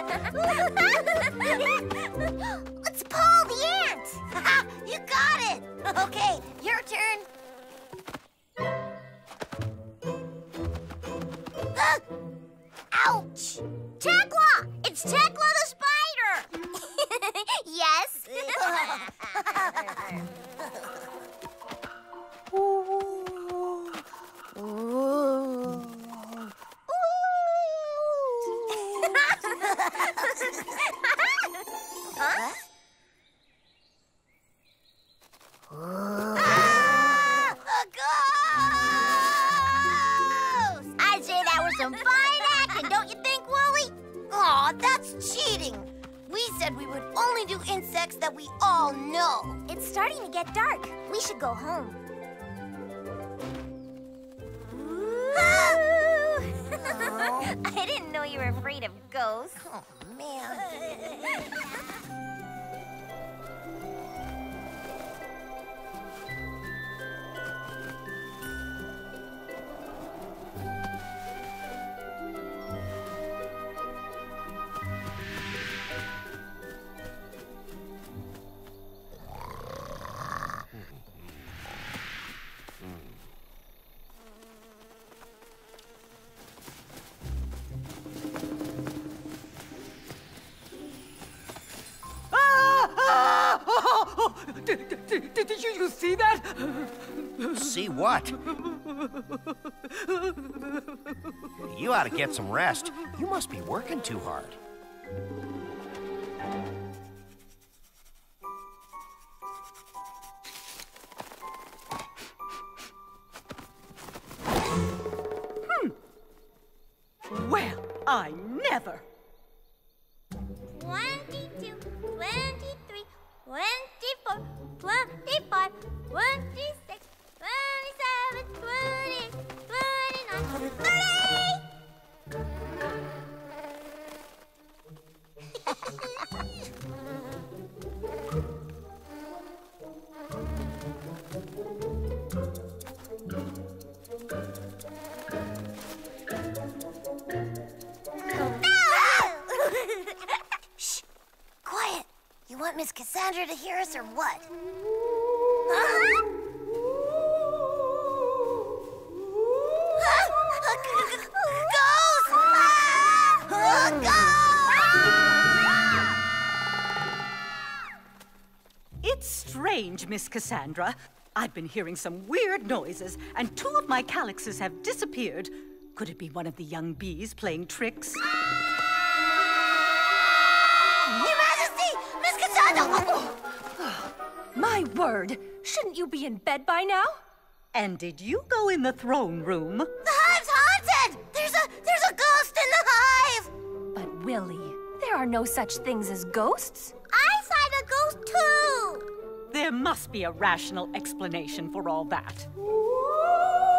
it's Paul the ant. you got it. Okay, your turn. Ouch! Tekla! It's Tekla the spider! yes? Ghost! I'd say that was some fine acting, don't you think, Wooly? That's cheating. We said we would only do insects that we all know. It's starting to get dark. We should go home. I you were afraid of ghosts. Oh, man. Did, did, did, did you, you see that? See what? You ought to get some rest. You must be working too hard. Hmm. Well, I never. 22, 23, 24, 25, 26, 27, Miss Cassandra to hear us or what? It's strange, Miss Cassandra. I've been hearing some weird noises, and two of my calyxes have disappeared. Could it be one of the young bees playing tricks? My word! Shouldn't you be in bed by now? And did you go in the throne room? The hive's haunted! There's a there's a ghost in the hive! But Willy, there are no such things as ghosts. I saw the ghost too! There must be a rational explanation for all that.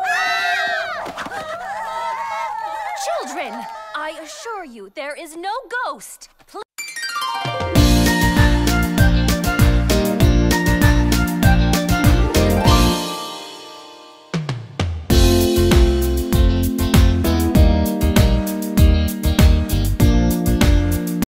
Ah! Children, I assure you there is no ghost.